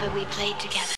remember we played together.